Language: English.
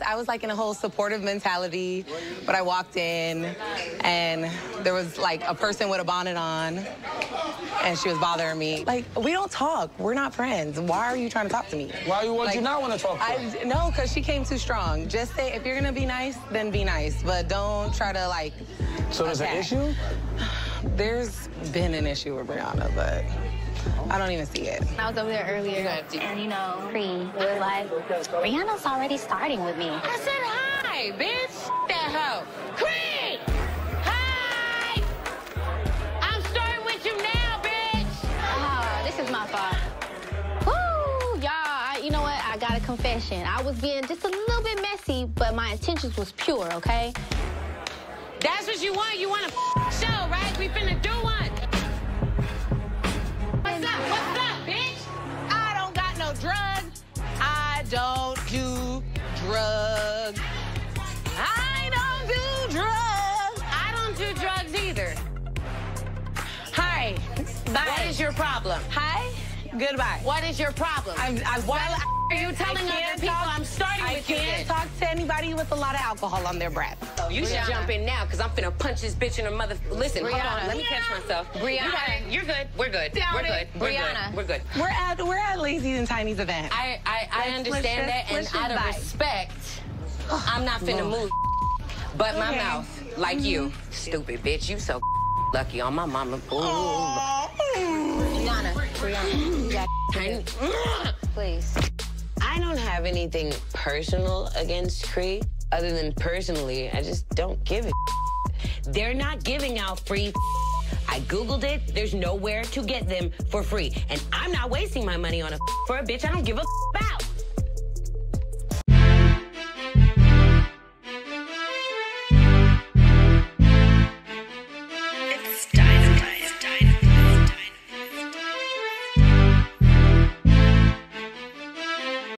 because I was like in a whole supportive mentality, but I walked in and there was like a person with a bonnet on and she was bothering me. Like, we don't talk. We're not friends. Why are you trying to talk to me? Why would like, you not want to talk to? I, no, because she came too strong. Just say, if you're going to be nice, then be nice. But don't try to, like, So there's an issue? There's been an issue with Briana, but I don't even see it. I was over there earlier, and you know, Cree was like, Briana's already starting with me. I said hi, bitch. That hoe. Creed! Hi! I'm starting with you now, bitch! Ah, this is my fault. Woo, y'all, I, you know what? I got a confession. I was being just a little bit messy, but my intentions was pure, okay? That's what you want. You want a no drugs. I don't do drugs. I don't do drugs. I don't do drugs either. Hi. Bye. What is your problem? Hi. Goodbye. What is your problem? I'm, I'm Why well, are you telling I other people talk- I'm starting I with you with a lot of alcohol on their breath. You should jump in now, because I'm finna punch this bitch in her mother. Listen, hold on. Let me catch myself. Briana. You got it. You're good. We're good. Doubt We're it. good. We're Briana. good. We're good. We're at we're at Lazy and Tiny's event. I, I, I Let's- understand let's that, and just- let's out of just vibe. respect, I'm not finna move. But my Okay. mouth, like you, mm-hmm. stupid bitch. You so lucky on my mama. Ooh. Briana, Briana, you Tiny- please. I don't have anything personal against Cree, other than personally, I just don't give a. They're not giving out free. I googled it. There's nowhere to get them for free, and I'm not wasting my money on a for a bitch. I don't give a back.